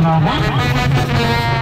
Bueno, bueno.